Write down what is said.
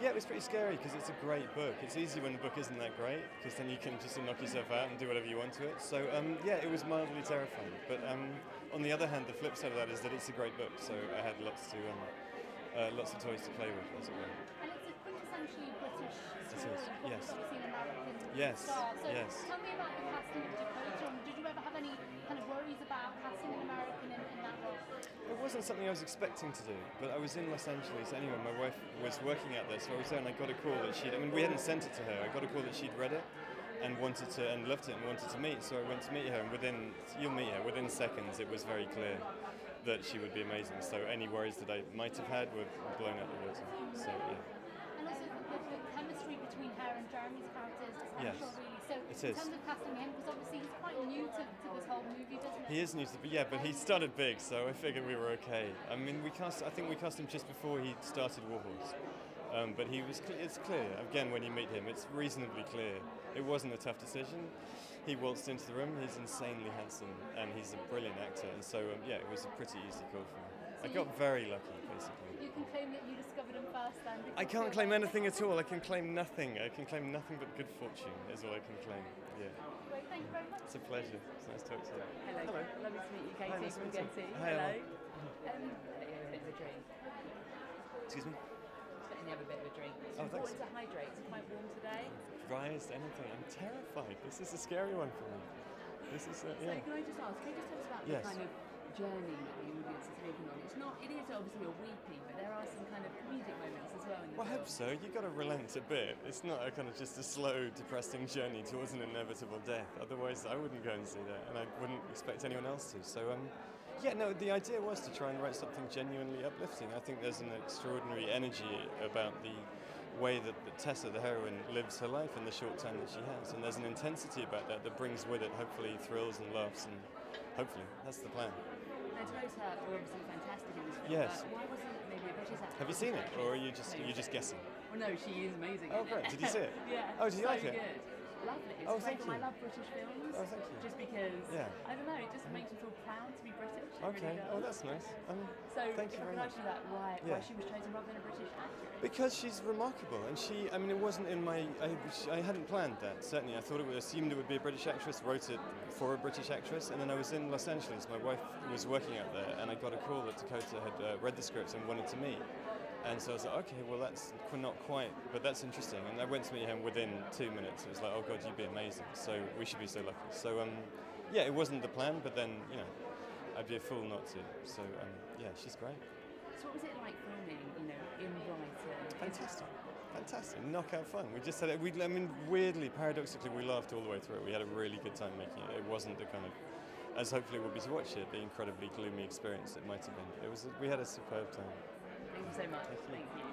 Yeah, it was pretty scary because it's a great book. It's easy when the book isn't that great because then you can just knock yourself out and do whatever you want to it. So um, yeah, it was mildly terrifying. But um, on the other hand, the flip side of that is that it's a great book. So I had lots to um, uh, lots of toys to play with, as it were. And it's a quintessentially British It story. is, but yes. It's obviously an American Yes, star. So yes. tell me about the casting of Dakota. Did you ever have any kind of worries about casting an American in, in that role? It wasn't something I was expecting to do, but I was in Los Angeles anyway. My wife was working out there, so I was there, and I got a call that she'd. I mean, we hadn't sent it to her. I got a call that she'd read it and wanted to and loved it and wanted to meet. So I went to meet her, and within you'll meet her within seconds. It was very clear that she would be amazing. So any worries that I might have had were blown out the water. So yeah. And also the, the chemistry between her and Jeremy's character is essential, Yes, really. It in is. terms of casting him, because obviously he's quite new to, to this whole movie business. He is new to the, yeah, but he started big, so I figured we were okay. I mean, we cast. I think we cast him just before he started Warhorse, um, but he was. It's clear again when you meet him. It's reasonably clear. It wasn't a tough decision. He waltzed into the room. He's insanely handsome, and he's a brilliant actor. And so, um, yeah, it was a pretty easy call for me. I got very lucky, basically. You can claim that you discovered him first then. I can't claim anything at all. I can claim nothing. I can claim nothing but good fortune. Is all I can claim. Yeah, Great, thank you very much. it's a pleasure. It's nice to talk to you. Hello. Hello. Lovely to meet you, Katie Hi, nice to from. Getty. Hi, Hello. Um, you have a bit of a drink. Excuse me. Just letting you have a bit of a drink. It's Oh, important thanks. to hydrate. It's quite warm today. Rise anything. I'm terrified. This is a scary one for me. This is uh, So yeah. can I just ask, can you just tell us about Yes. the kind of journey that the audience is taking on? It's not, it is obviously a weepy, but there are some kind of comedic moments as well in the Well, I hope so. You've got to relent a bit. It's not a kind of just a slow, depressing journey towards an inevitable death. Otherwise, I wouldn't go and see that, and I wouldn't expect anyone else to. So, um, yeah, no. The idea was to try and write something genuinely uplifting. I think there's an extraordinary energy about the way that, that Tessa, the heroine, lives her life in the short time that she has, and there's an intensity about that that brings with it, hopefully, thrills and laughs, and hopefully, that's the plan. Now, were obviously fantastic in this film. Yes. But why wasn't maybe a British actor? Have you seen it, or are you just No. you're just guessing? Well, no, she is amazing. Oh, great. it. Did you see it? yeah. Oh, did you so like it? Good. Lovely. It's Oh, great. I love British films. Oh, thank you. Just because, Yeah. I don't know, it just makes me feel proud to be British. It really Okay. does. Oh, that's nice. Um, So, thank you can very I much. ask you that, why, Yeah. why she was chosen rather than a British actress? Because she's remarkable, and she, I mean, it wasn't in my, I, I hadn't planned that, certainly. I thought it would, assumed it would be a British actress, wrote it for a British actress, and then I was in Los Angeles. My wife was working out there, and I got a call that Dakota had uh, read the script and wanted to meet. And so I was like, okay, well, that's not quite, but that's interesting. And I went to meet him within two minutes. It was like, oh, God, you'd be amazing. So we should be so lucky. So, um, yeah, it wasn't the plan, but then, you know, I'd be a fool not to. So, um, yeah, she's great. So what was it like filming, you know, in Brighton? Fantastic. Fantastic. Knockout fun. We just had it. We, I mean, weirdly, paradoxically, we laughed all the way through it. We had a really good time making it. It wasn't the kind of, as hopefully it will be to watch it, the incredibly gloomy experience it might have been. It was. We had a superb time. Thank you so much. Thank you.